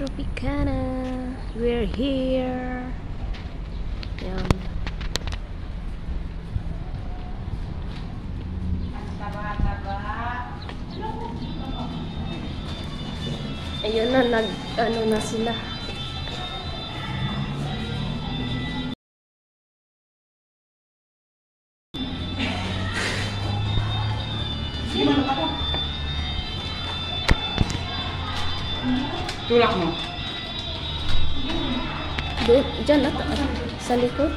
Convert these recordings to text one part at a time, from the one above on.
Tropicana. We're here. Yan. Ayun na, nag, ano na sila. Tulak mo. Jangan datang. Salih kot.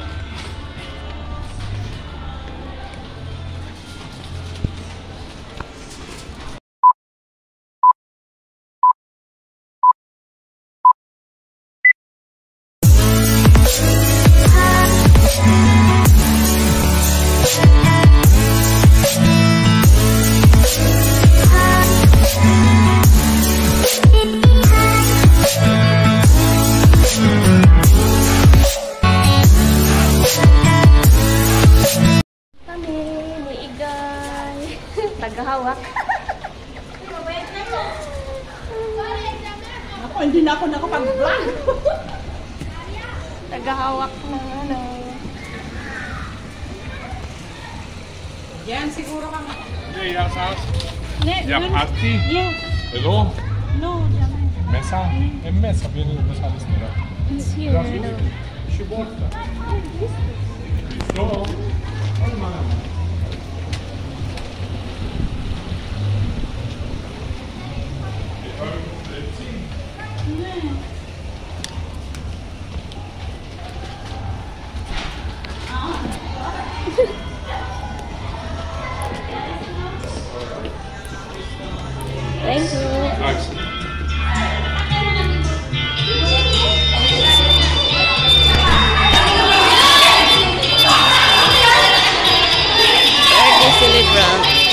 Tagahawak na ano. Yan siguro ka. Hindi, yas has. Hindi, yas has. Yes. Hello? No, yan. Mesa? Eh, mesa. Yun yung masabi sa nila. It's here. Gracias. Shibota. Shibota. Shibota. Shibota. Yeah.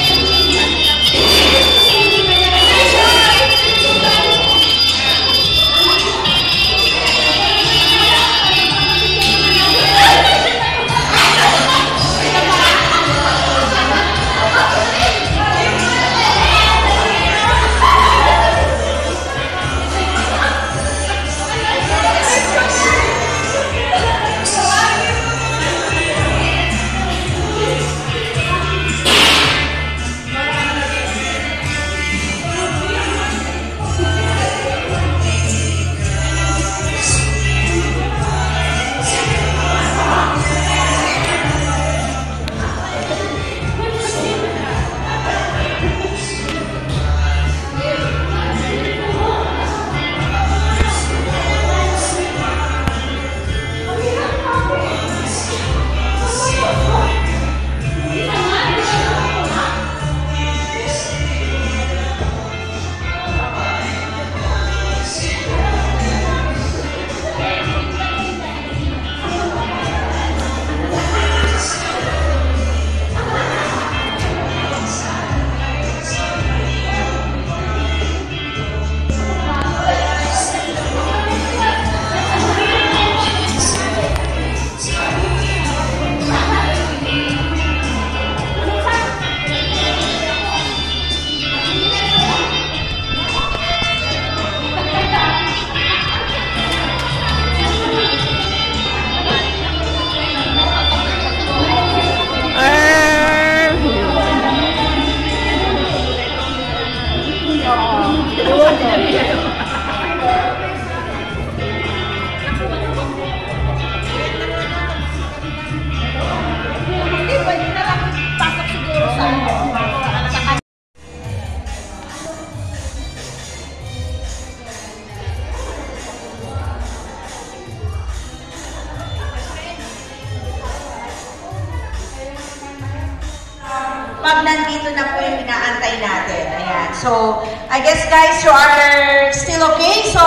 ma'am, nandito na po yung inaantay natin. Ayan. So, I guess guys, you are still okay. So,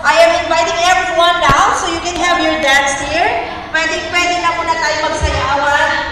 I am inviting everyone now. So, you can have your dance here. Pwede, pwede na muna tayo magsayawan.